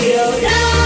You know